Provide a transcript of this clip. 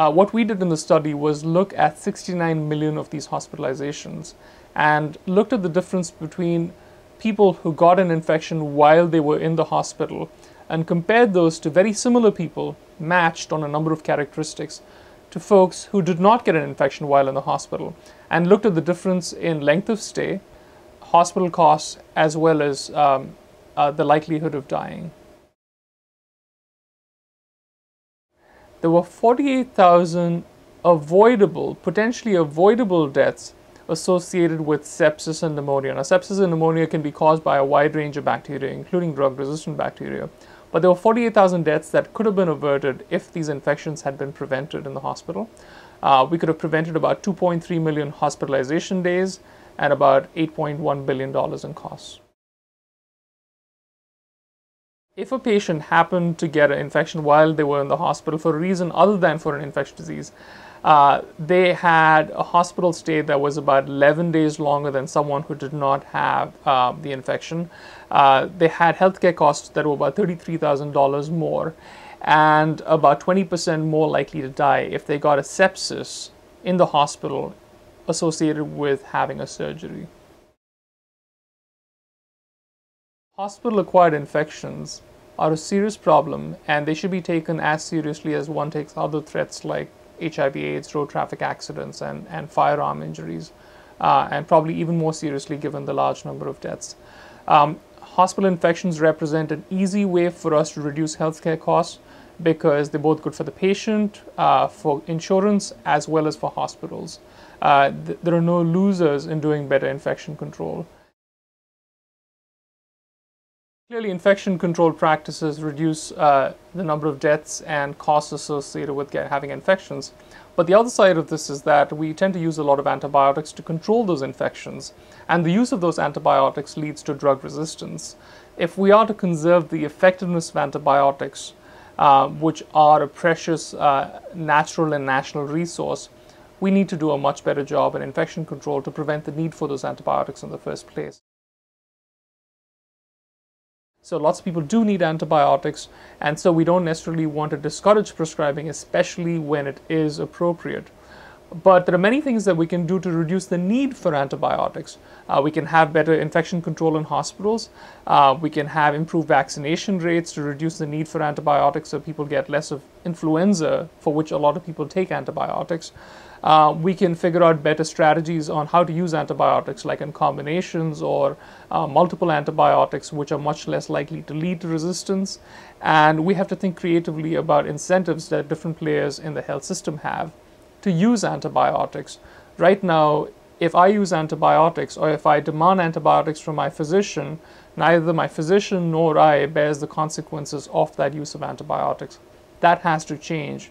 uh, what we did in the study was look at 69 million of these hospitalizations and looked at the difference between people who got an infection while they were in the hospital and compared those to very similar people matched on a number of characteristics to folks who did not get an infection while in the hospital and looked at the difference in length of stay, hospital costs, as well as um, uh, the likelihood of dying. There were 48,000 avoidable, potentially avoidable deaths associated with sepsis and pneumonia. Now, sepsis and pneumonia can be caused by a wide range of bacteria, including drug resistant bacteria. But there were 48,000 deaths that could have been averted if these infections had been prevented in the hospital. Uh, we could have prevented about 2.3 million hospitalization days and about $8.1 billion in costs. If a patient happened to get an infection while they were in the hospital for a reason other than for an infectious disease, uh, they had a hospital stay that was about 11 days longer than someone who did not have uh, the infection. Uh, they had healthcare costs that were about $33,000 more and about 20% more likely to die if they got a sepsis in the hospital associated with having a surgery. Hospital acquired infections are a serious problem and they should be taken as seriously as one takes other threats like HIV AIDS, road traffic accidents, and, and firearm injuries, uh, and probably even more seriously given the large number of deaths. Um, hospital infections represent an easy way for us to reduce healthcare costs because they're both good for the patient, uh, for insurance, as well as for hospitals. Uh, th- there are no losers in doing better infection control. Clearly, infection control practices reduce uh, the number of deaths and costs associated with get, having infections. But the other side of this is that we tend to use a lot of antibiotics to control those infections, and the use of those antibiotics leads to drug resistance. If we are to conserve the effectiveness of antibiotics, uh, which are a precious uh, natural and national resource, we need to do a much better job in infection control to prevent the need for those antibiotics in the first place. So lots of people do need antibiotics, and so we don't necessarily want to discourage prescribing, especially when it is appropriate. But there are many things that we can do to reduce the need for antibiotics. Uh, we can have better infection control in hospitals. Uh, we can have improved vaccination rates to reduce the need for antibiotics so people get less of influenza, for which a lot of people take antibiotics uh, we can figure out better strategies on how to use antibiotics, like in combinations or uh, multiple antibiotics, which are much less likely to lead to resistance. And we have to think creatively about incentives that different players in the health system have to use antibiotics. Right now, if I use antibiotics or if I demand antibiotics from my physician, neither my physician nor I bears the consequences of that use of antibiotics. That has to change.